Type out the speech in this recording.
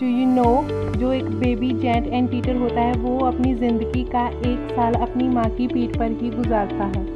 Do you know जो एक baby gent and Teeter होता है, वो अपनी ज़िंदगी का एक साल अपनी माँ की पीठ पर ही गुजारता है।